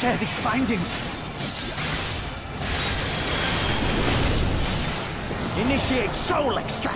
share these findings. Initiate soul extraction.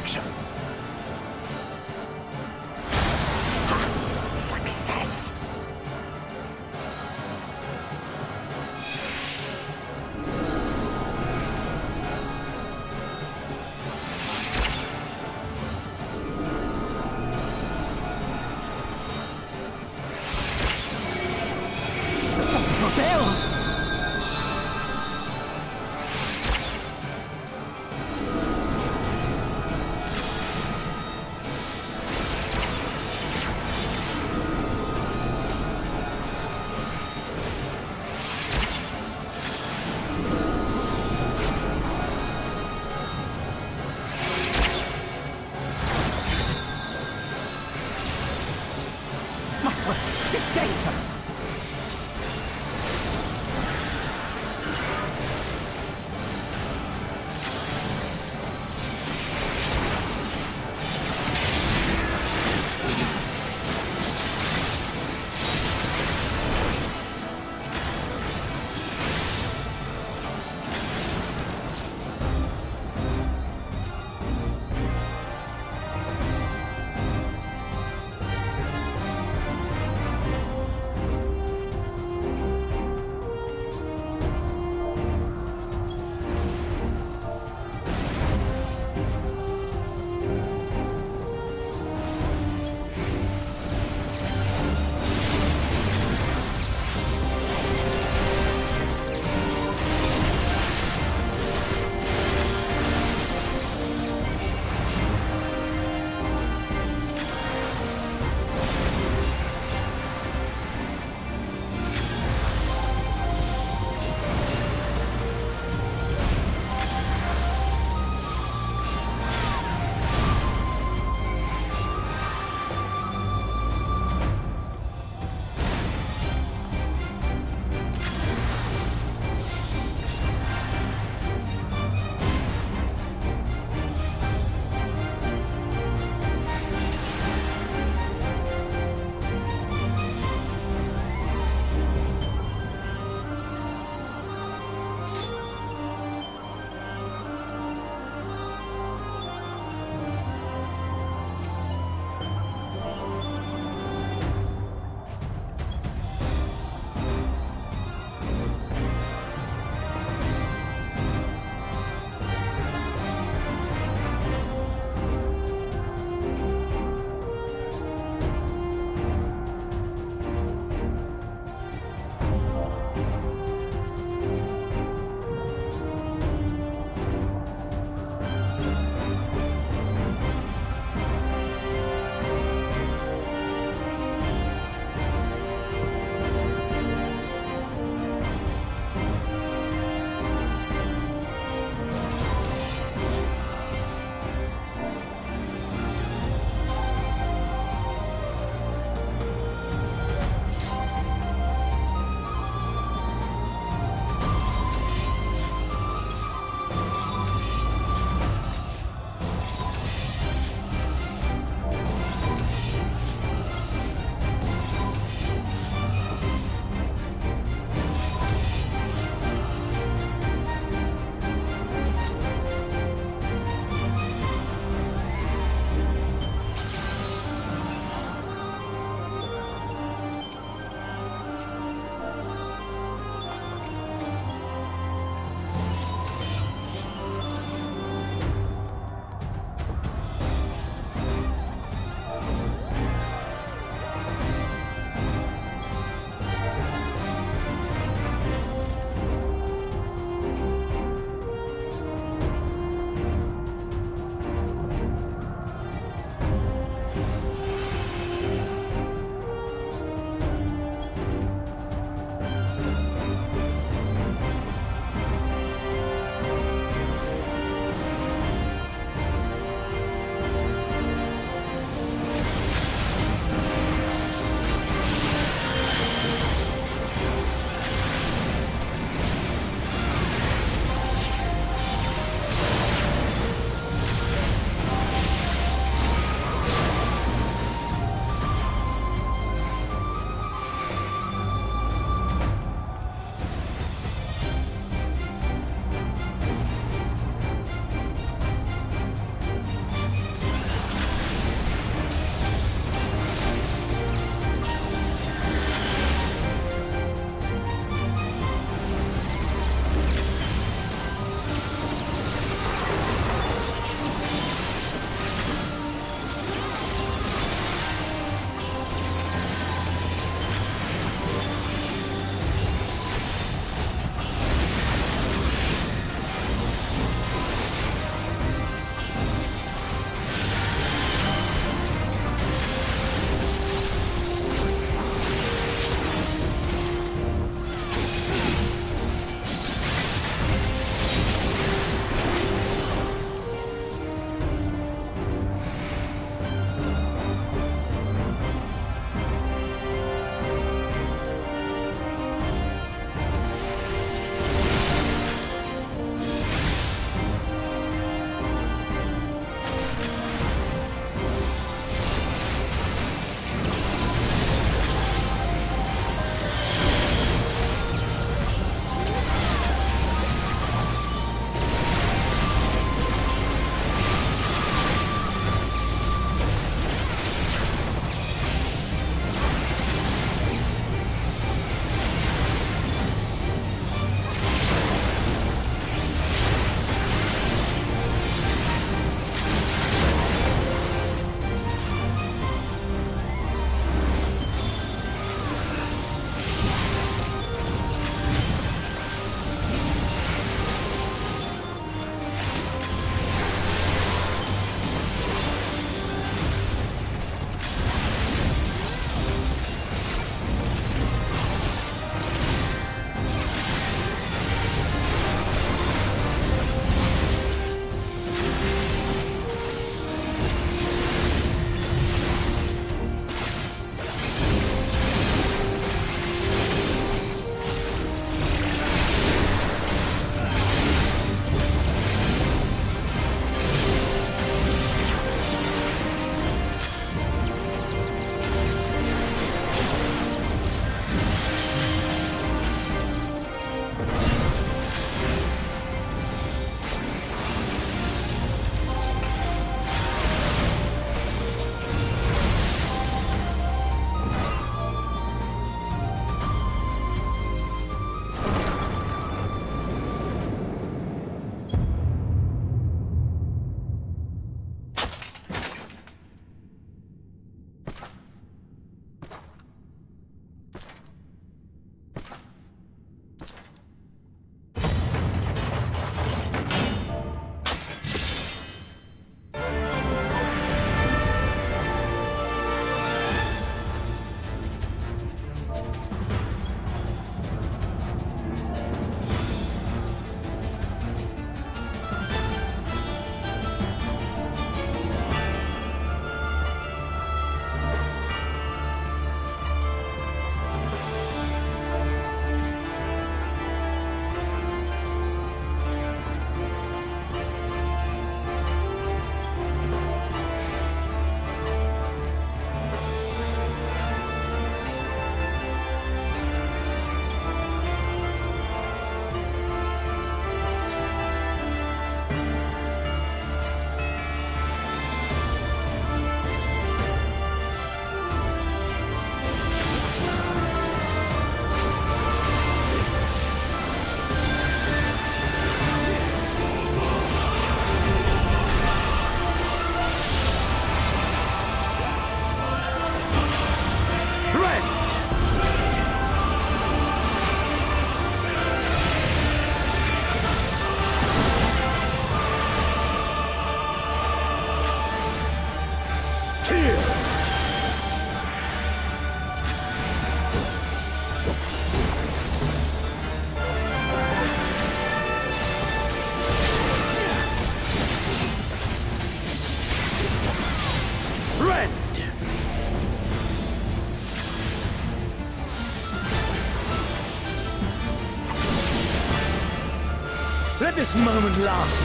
This moment last.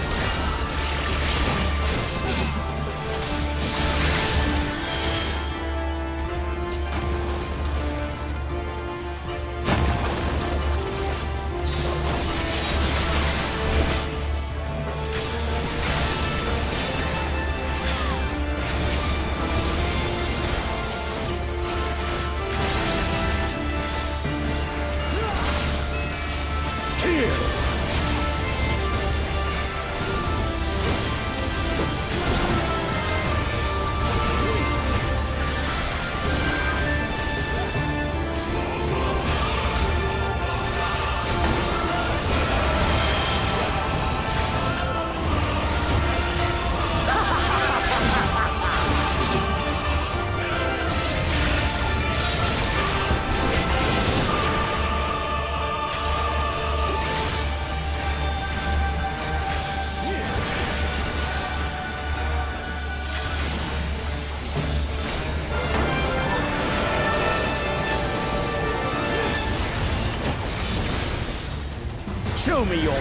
Show me your role.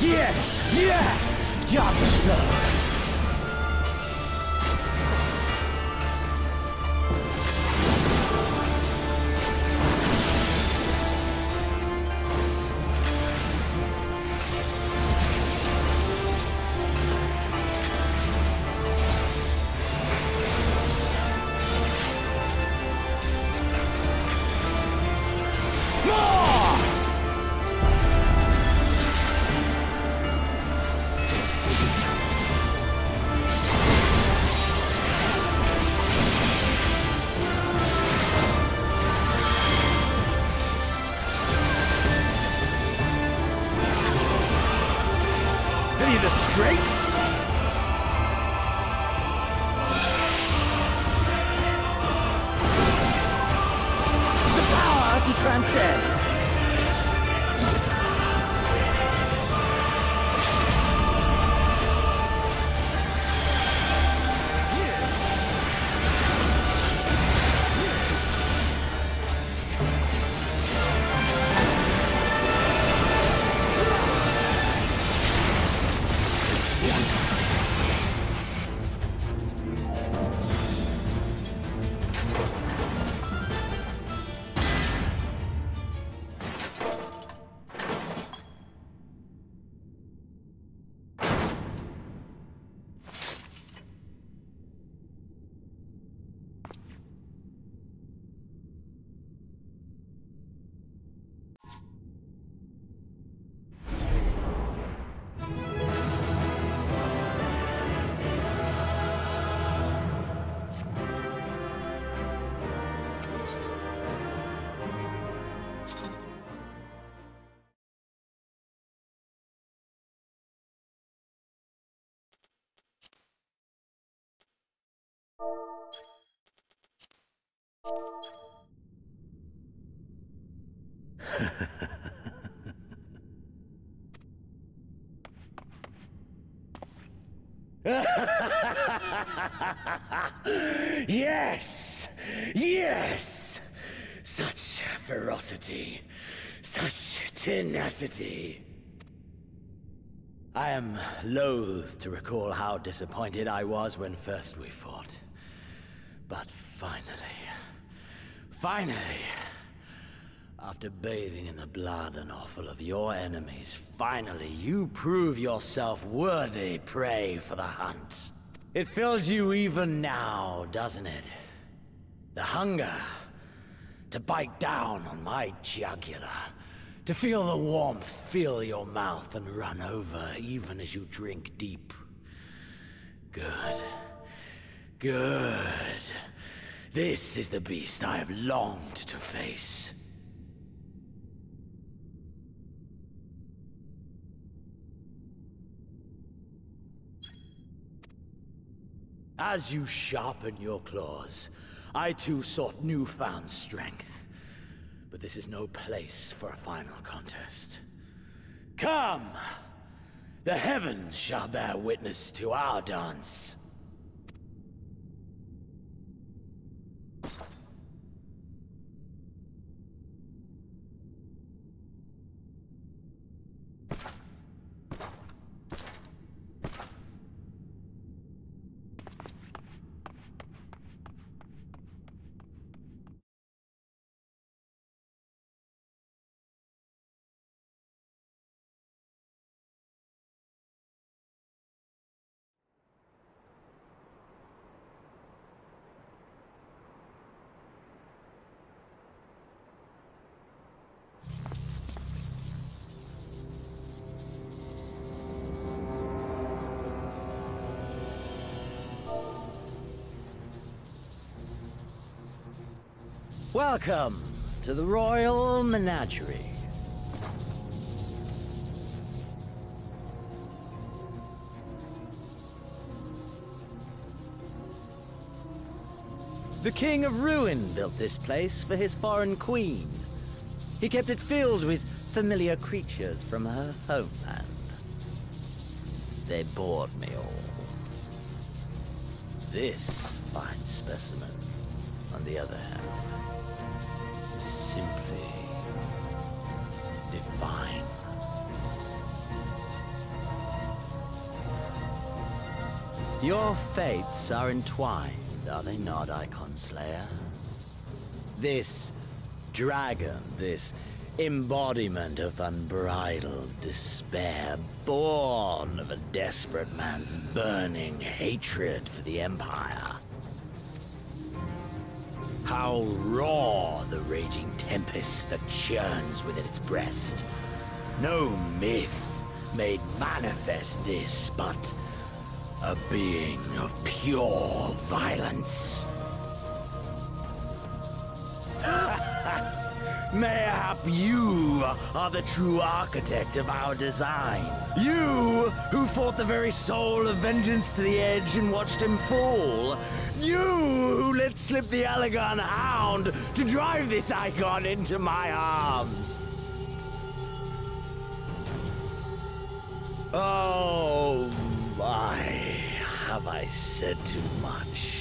Yes, yes, just so. yes! Yes! Such ferocity. Such tenacity. I am loath to recall how disappointed I was when first we fought. But finally, finally, after bathing in the blood and offal of your enemies, finally you prove yourself worthy prey for the hunt. It fills you even now, doesn't it? The hunger to bite down on my jugular. To feel the warmth fill your mouth and run over even as you drink deep. Good. Good. This is the beast I have longed to face. As you sharpen your claws, I too sought newfound strength. But this is no place for a final contest. Come! The heavens shall bear witness to our dance. Welcome to the Royal Menagerie. The King of Ruin built this place for his foreign queen. He kept it filled with familiar creatures from her homeland. They bored me all. This fine specimen, on the other hand, simply divine. Your fates are entwined, are they not, Eikon Slayer? This dragon, this embodiment of unbridled despair, born of a desperate man's burning hatred for the Empire. How raw the raging tempest that churns within its breast. No myth made manifest this, but a being of pure violence. Mayhap you are the true architect of our design. You who fought the very soul of vengeance to the edge and watched him fall. You who let slip the Allagan Hound to drive this eikon into my arms. Oh my, have I said too much?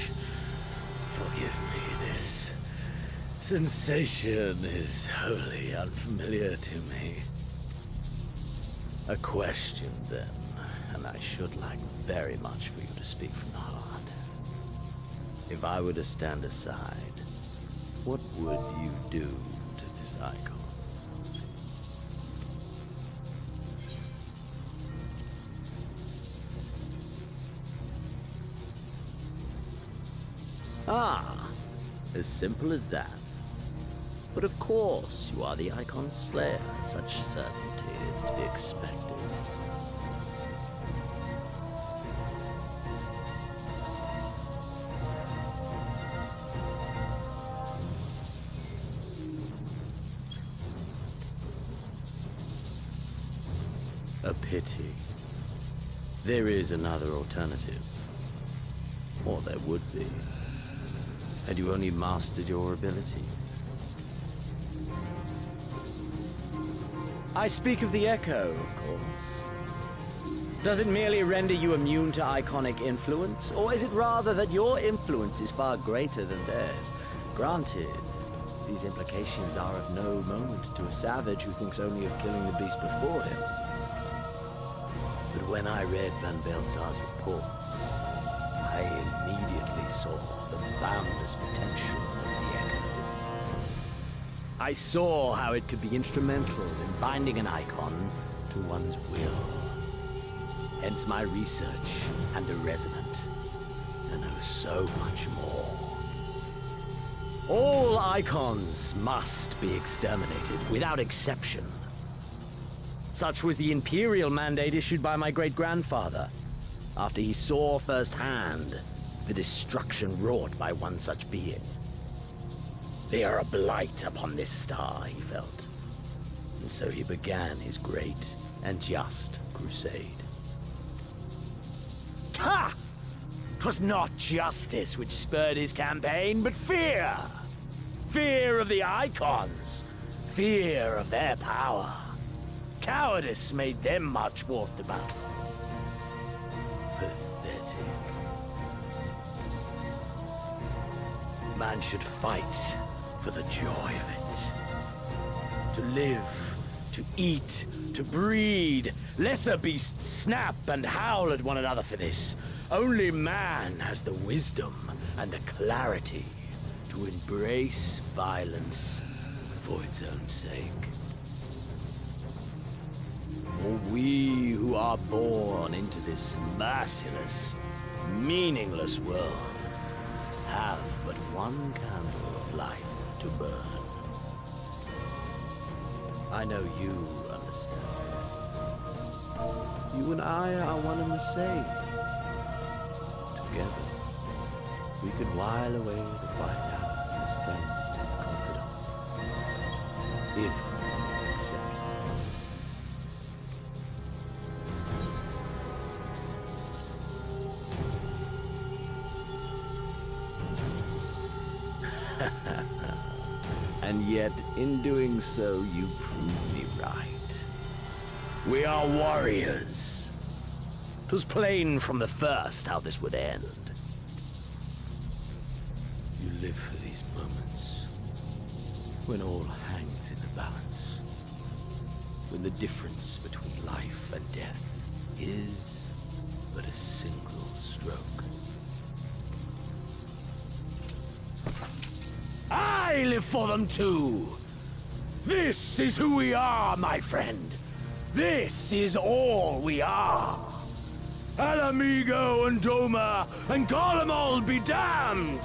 Sensation is wholly unfamiliar to me. A question, then, and I should like very much for you to speak from the heart. If I were to stand aside, what would you do to this eikon? Ah, as simple as that. But of course, you are the Eikon Slayer. Such certainty is to be expected. A pity. There is another alternative. Or there would be. Had you only mastered your ability. I speak of the Echo, of course. Does it merely render you immune to iconic influence, or is it rather that your influence is far greater than theirs? Granted, these implications are of no moment to a savage who thinks only of killing the beast before him. But when I read Van Baelsar's reports, I immediately saw the boundless potential. I saw how it could be instrumental in binding an eikon to one's will. Hence my research and a resonant to know so much more. All eikons must be exterminated, without exception. Such was the imperial mandate issued by my great-grandfather, after he saw firsthand the destruction wrought by one such being. They are a blight upon this star, he felt. And so he began his great and just crusade. Ha! 'Twas not justice which spurred his campaign, but fear! Fear of the Eikons! Fear of their power! Cowardice made them much walked about. Pathetic. Man should fight for the joy of it. To live, to eat, to breed. Lesser beasts snap and howl at one another for this. Only man has the wisdom and the clarity to embrace violence for its own sake. For we who are born into this merciless, meaningless world have but one candle of life to burn. I know you understand. You and I are one and the same. Together, we can while away the quiet hours in strength and confidence. If yet, in doing so, you prove me right. We are warriors. 'Twas plain from the first how this would end. You live for these moments. When all hangs in the balance. When the difference between life and death is but a single stroke. I live for them too! This is who we are, my friend! This is all we are! Ala Mhigo and Doma and Garlemald be damned!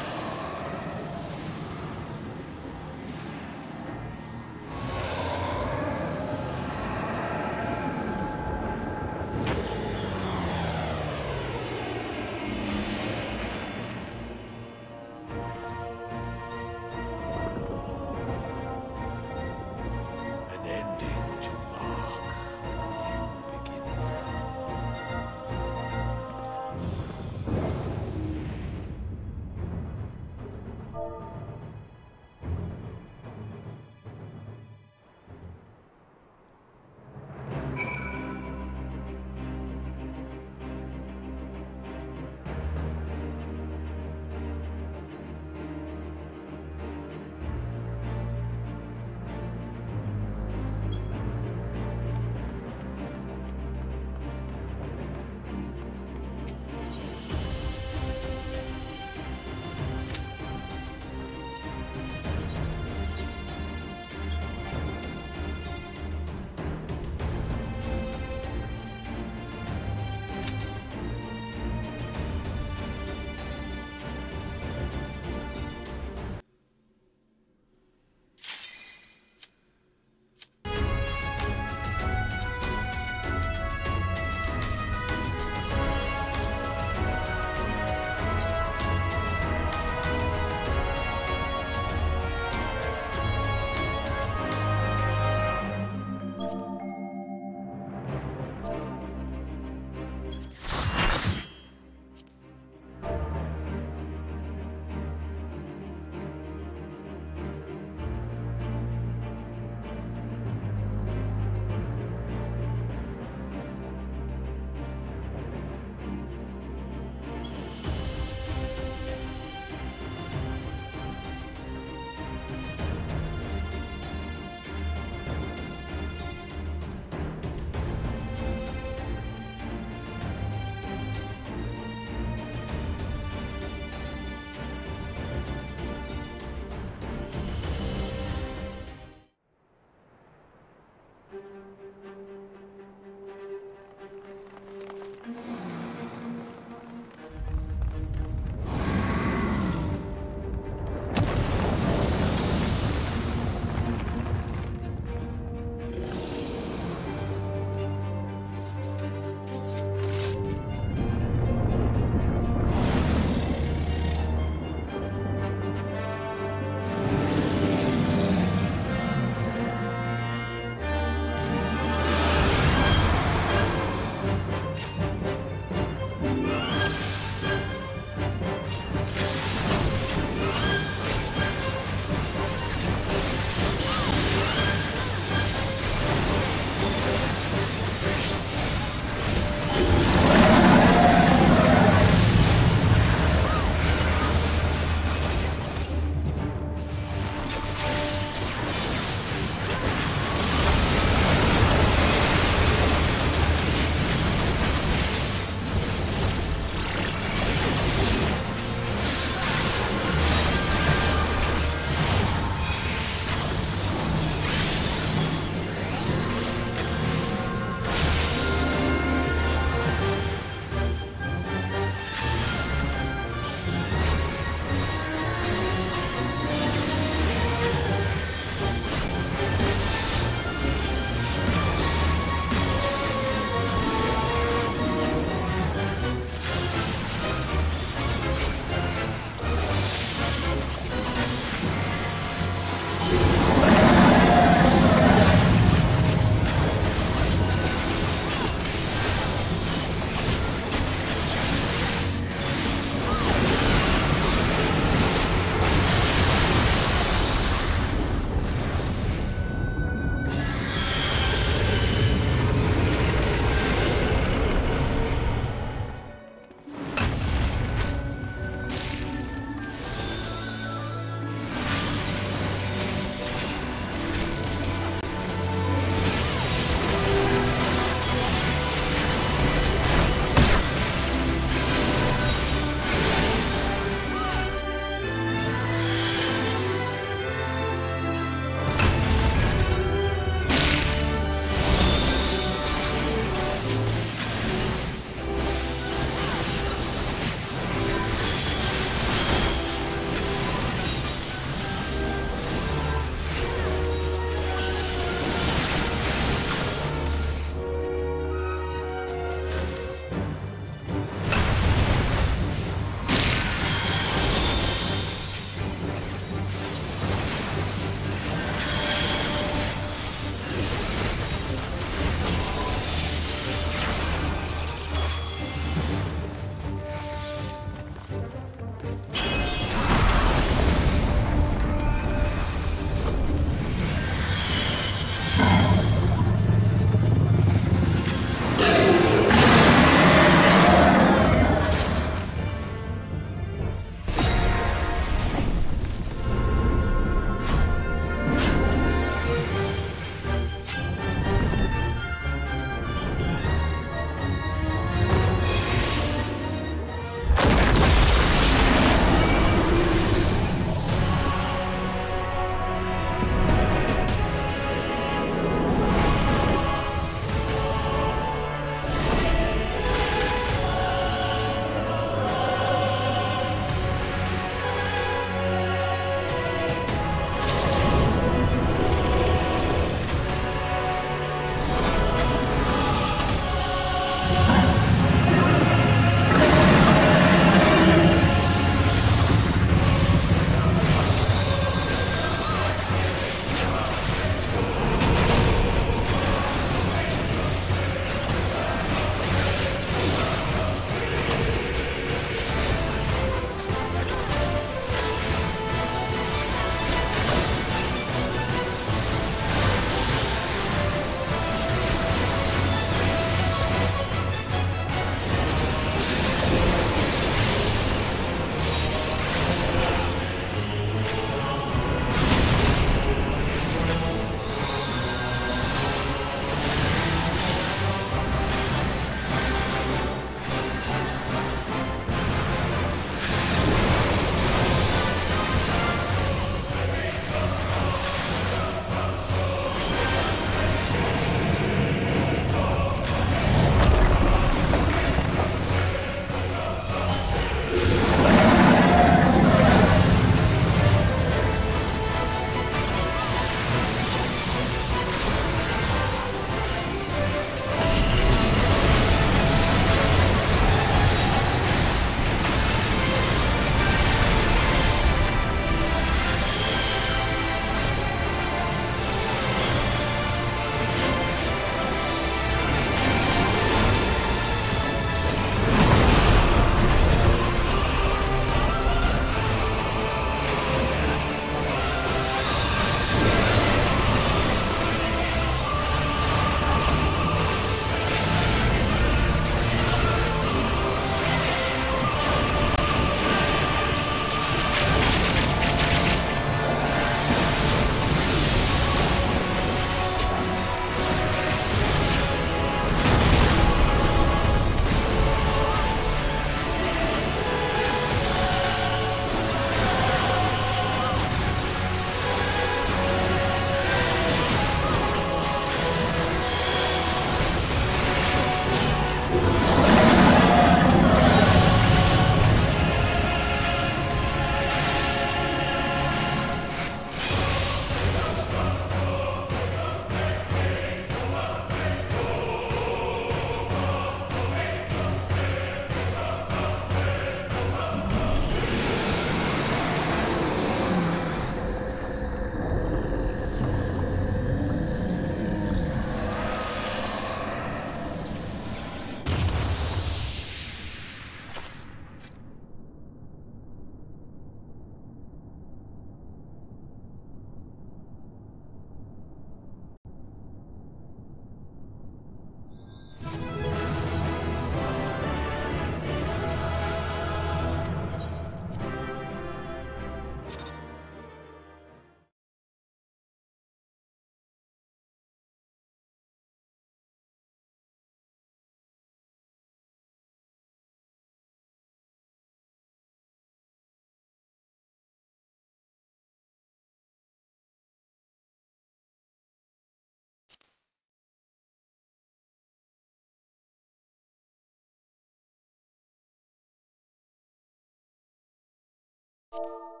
you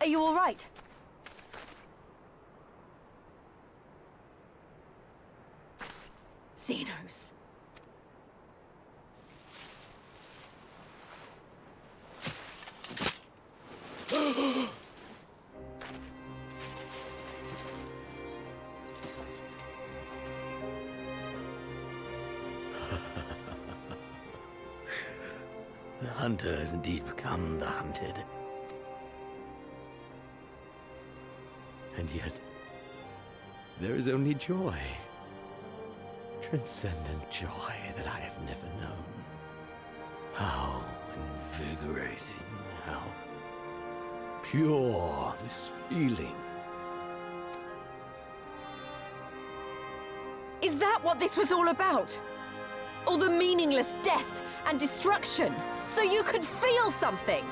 Are you all right? Zenos. The hunter has indeed become the hunted. And yet, there is only joy. Transcendent joy that I have never known. How invigorating, how pure this feeling. Is that what this was all about? All the meaningless death and destruction? So you could feel something?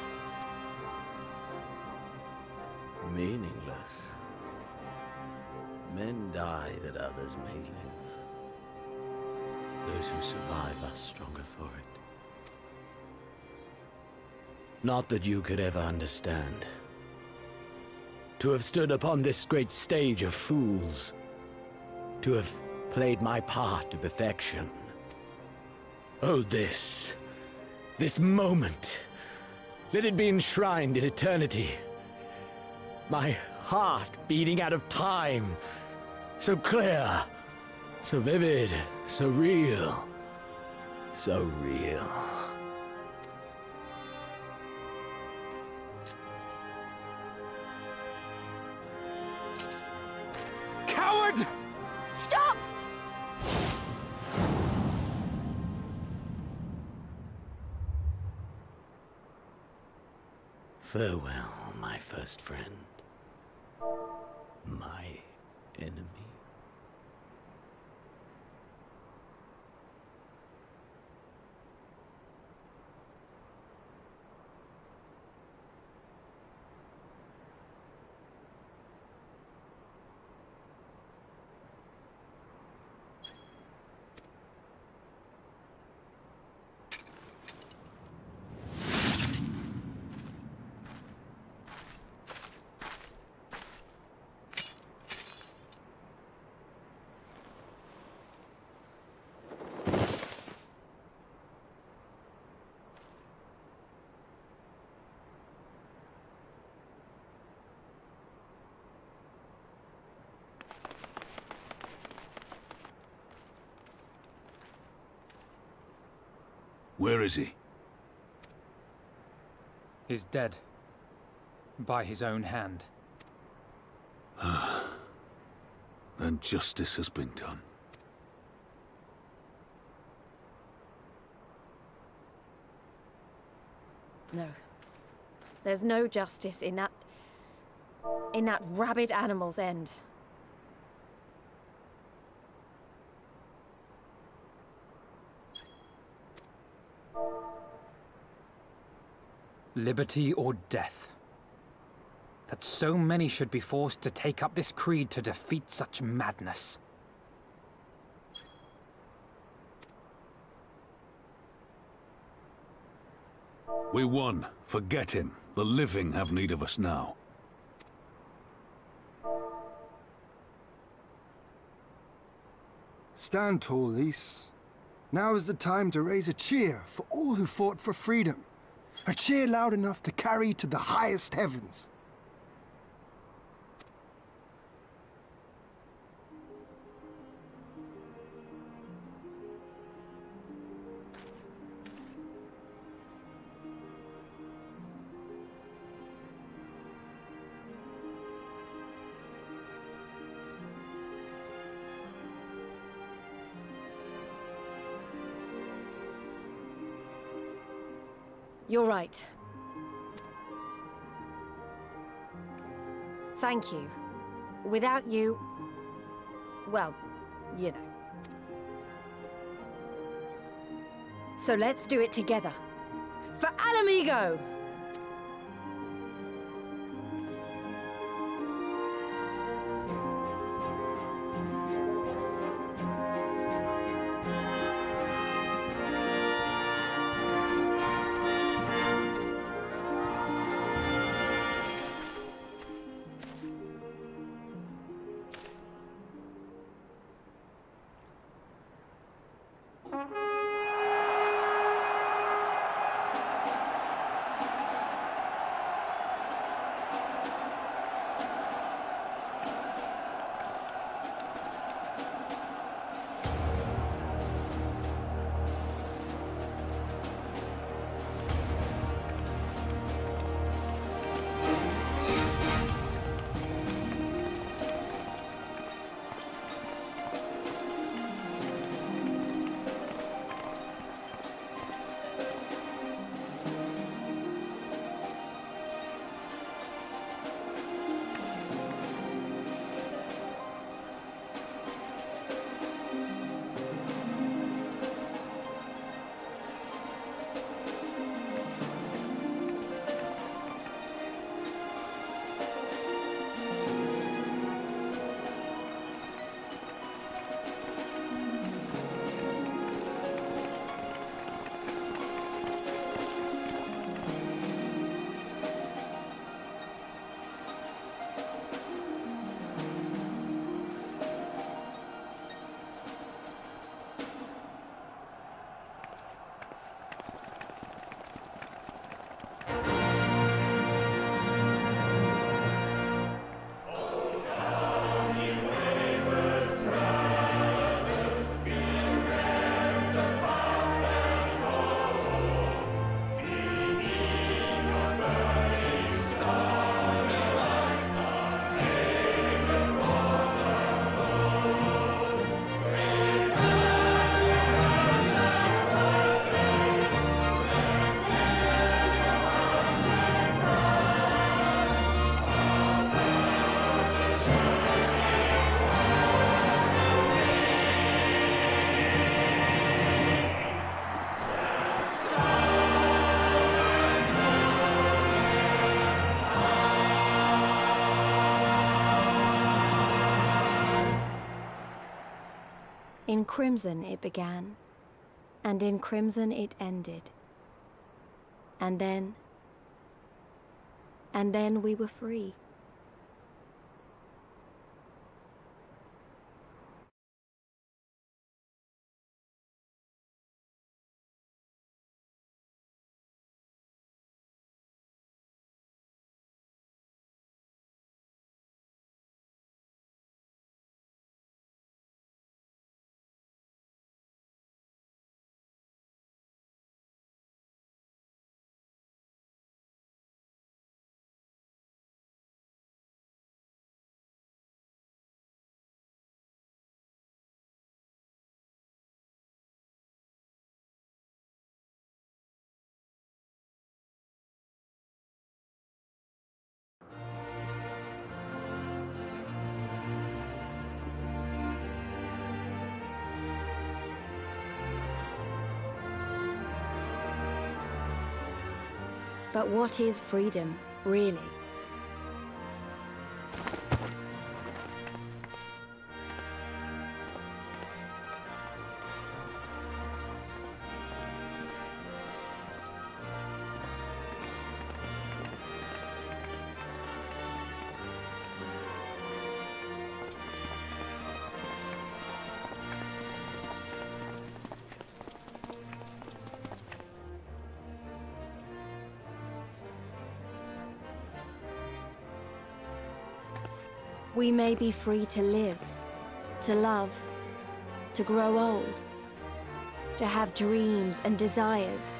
Others may live. Those who survive are stronger for it. Not that you could ever understand. To have stood upon this great stage of fools. To have played my part to perfection. Oh, this. This moment. Let it be enshrined in eternity. My heart beating out of time. So clear. So vivid. So real. So real. Where is he? He's dead. By his own hand. Then justice has been done. No. There's no justice in that... in that rabid animal's end. Liberty or death. That so many should be forced to take up this creed to defeat such madness. We won. Forget him. The living have need of us now. Stand tall, Lyse. Now is the time to raise a cheer for all who fought for freedom. A cheer loud enough to carry to the highest heavens. You're right. Thank you. Without you... Well, you know. So let's do it together. For Ala In crimson it began, and in crimson it ended. And then... And then we were free. But what is freedom, really? We may be free to live, to love, to grow old, to have dreams and desires,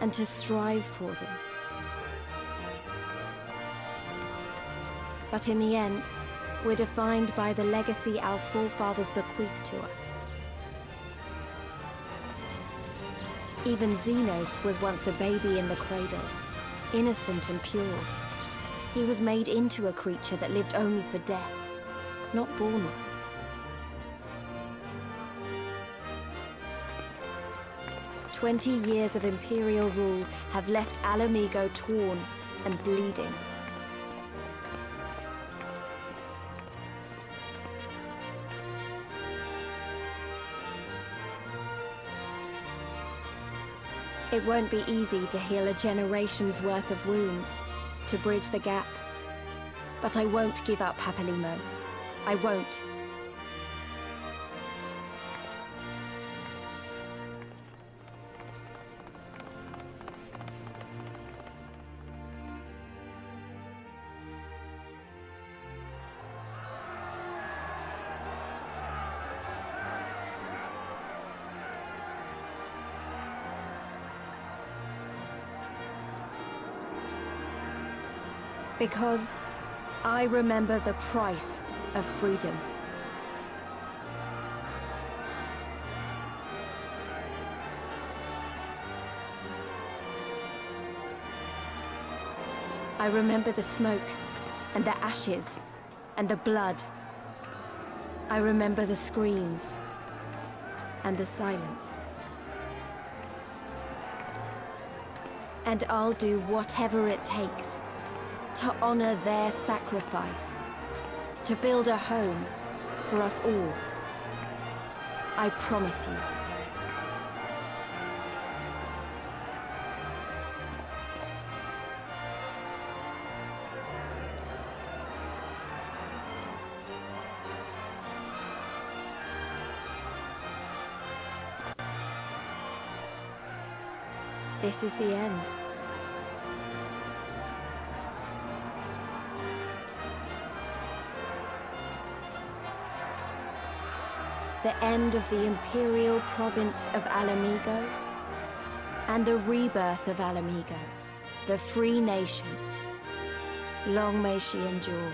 and to strive for them. But in the end, we're defined by the legacy our forefathers bequeathed to us. Even Zenos was once a baby in the cradle, innocent and pure. He was made into a creature that lived only for death, not born. Twenty years of Imperial rule have left Ala Mhigo torn and bleeding. It won't be easy to heal a generation's worth of wounds, to bridge the gap. But I won't give up Papalymo. I won't. Because I remember the price of freedom. I remember the smoke, and the ashes, and the blood. I remember the screams, and the silence. And I'll do whatever it takes to honor their sacrifice, to build a home for us all. I promise you. This is the end. The end of the imperial province of Ala Mhigo, and the rebirth of Ala Mhigo, the free nation. Long may she endure.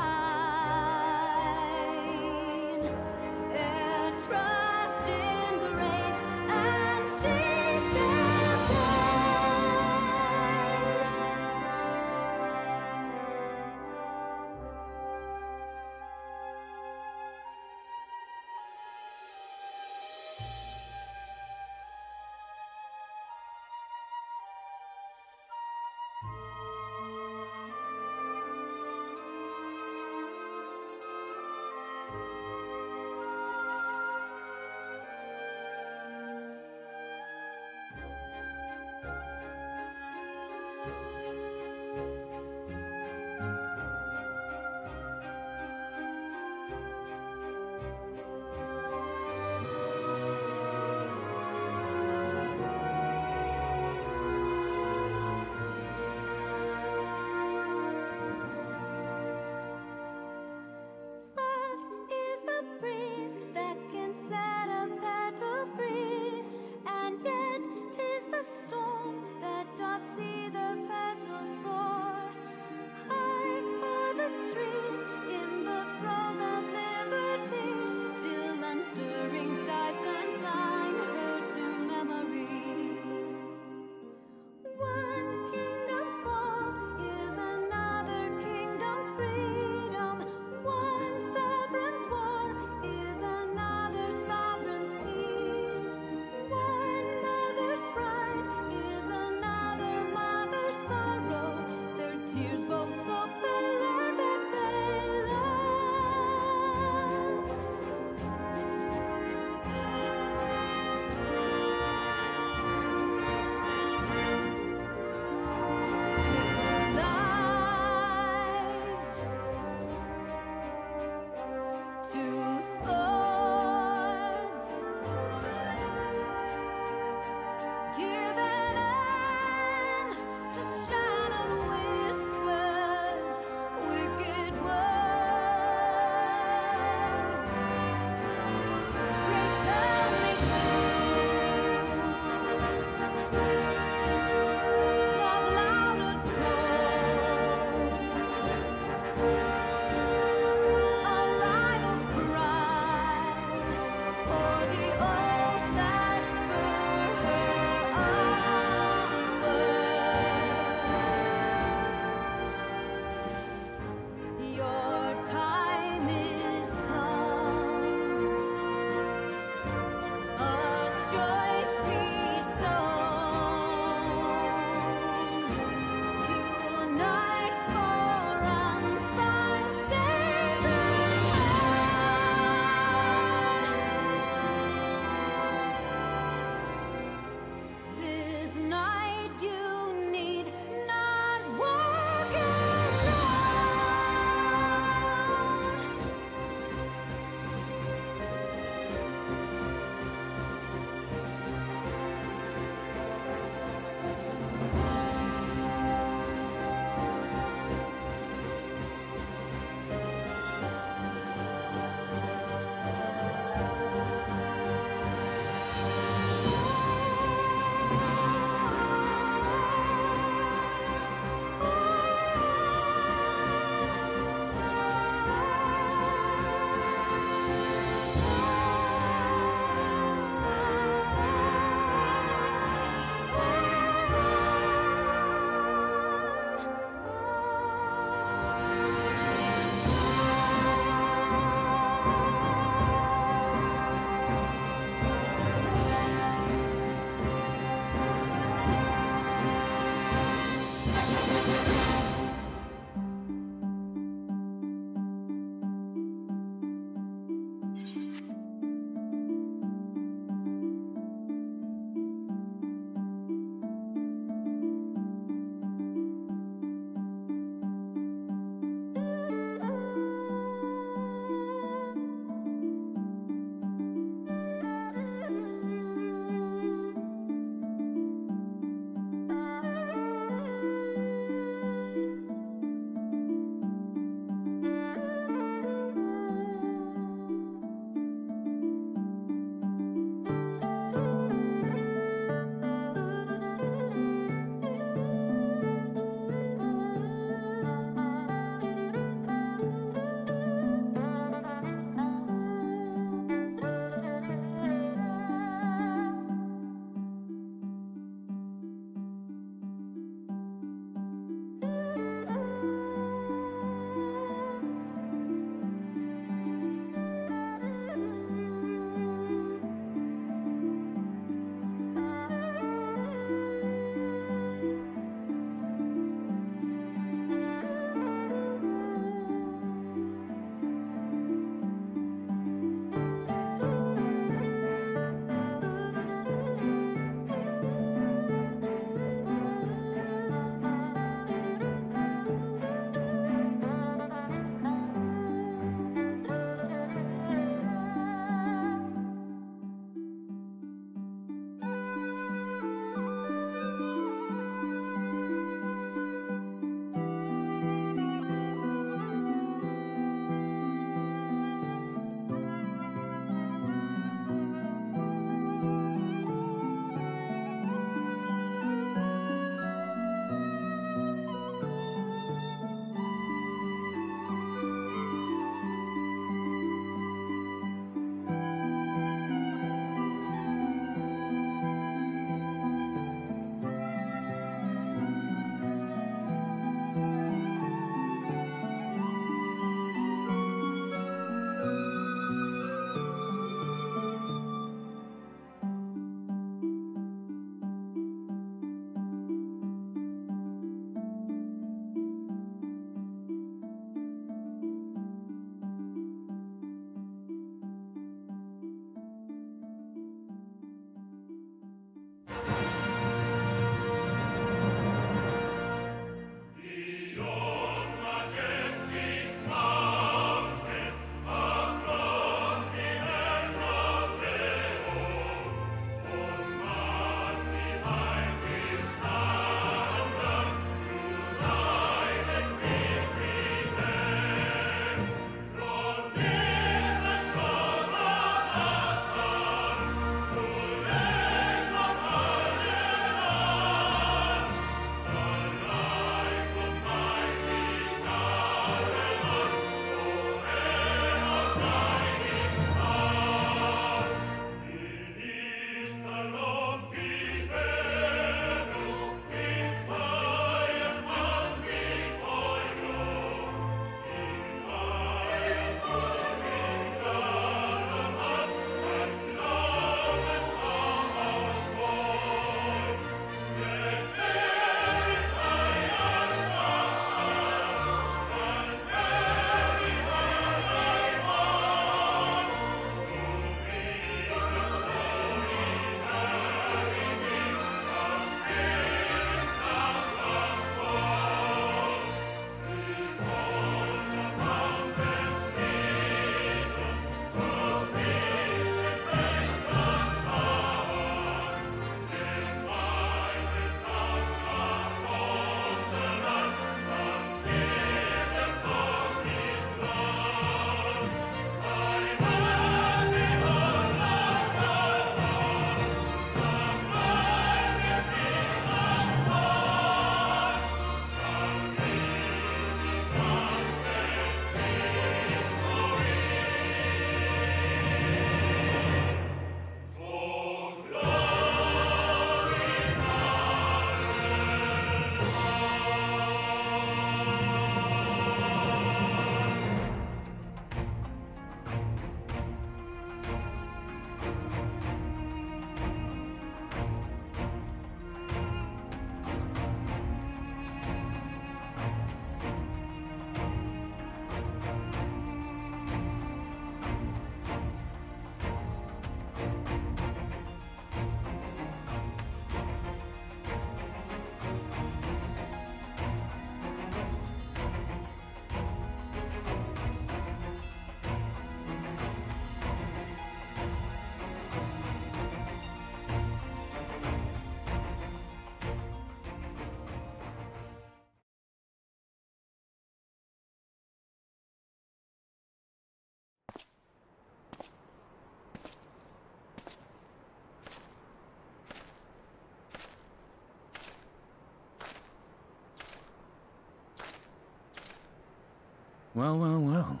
Well, well, well.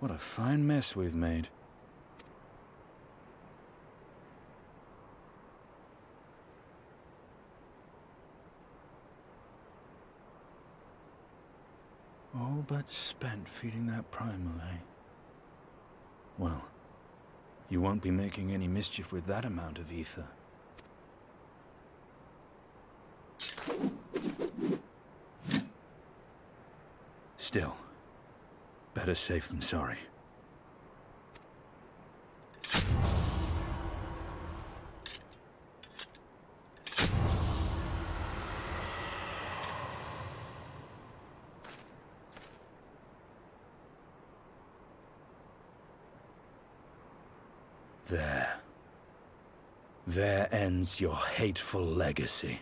What a fine mess we've made. All but spent feeding that primal, eh? Well, you won't be making any mischief with that amount of ether. Still, better safe than sorry. There. There ends your hateful legacy.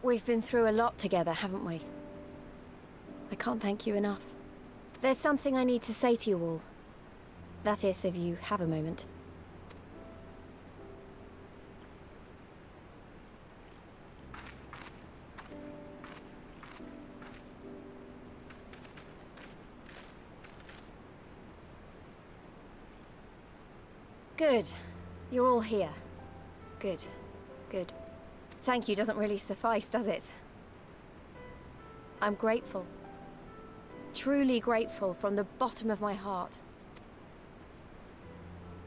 We've been through a lot together, haven't we? I can't thank you enough. There's something I need to say to you all. That is, if you have a moment. Good. You're all here. Good. Good. Thank you doesn't really suffice, does it? I'm grateful. Truly grateful from the bottom of my heart.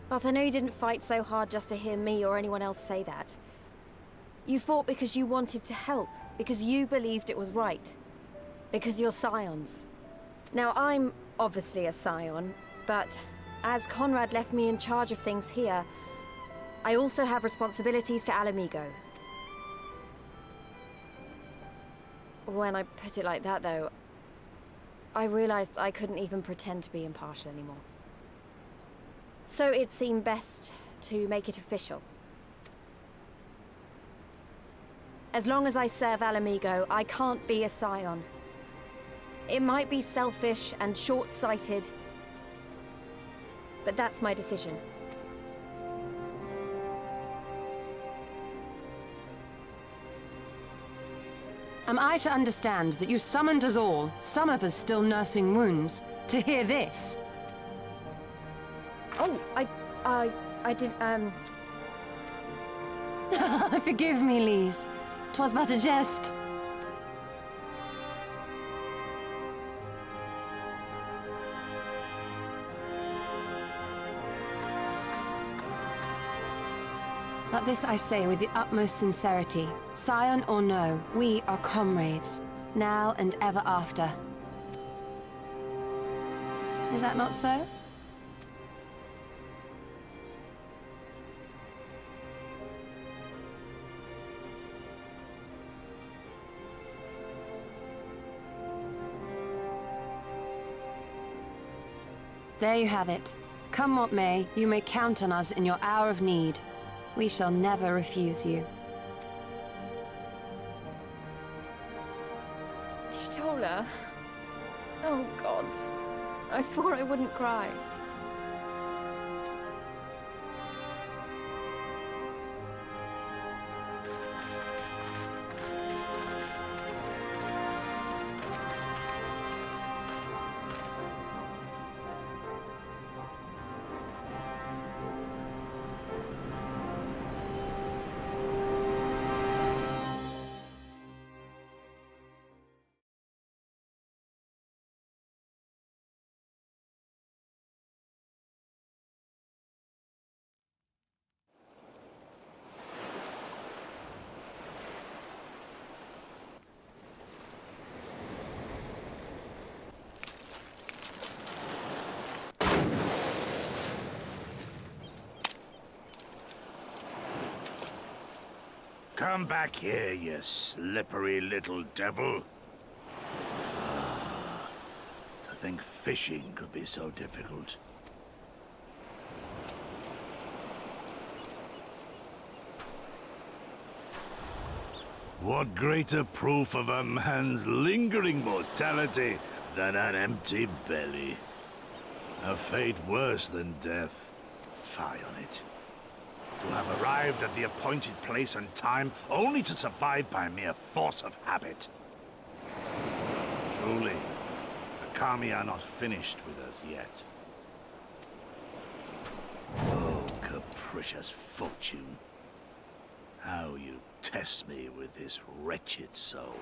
But I know you didn't fight so hard just to hear me or anyone else say that. You fought because you wanted to help, because you believed it was right. Because you're Scions. Now, I'm obviously a Scion, but as Conrad left me in charge of things here, I also have responsibilities to Ala When I put it like that, though, I realized I couldn't even pretend to be impartial anymore. So it seemed best to make it official. As long as I serve Ala Mhigo, I can't be a Scion. It might be selfish and short-sighted, but that's my decision. Am I to understand that you summoned us all, some of us still nursing wounds, to hear this? Oh, I... I... I didn't, um... Forgive me, Lyse. Twas but a jest. This I say with the utmost sincerity. Scion or no, we are comrades, now and ever after. Is that not so? There you have it. Come what may, you may count on us in your hour of need. We shall never refuse you. Stola? Oh, gods. I swore I wouldn't cry. Come back here, you slippery little devil. Ah, to think fishing could be so difficult. What greater proof of a man's lingering mortality than an empty belly? A fate worse than death. Fie on it. To have arrived at the appointed place and time only to survive by mere force of habit. Truly, the Kami are not finished with us yet. Oh, capricious fortune. How you test me with this wretched soul.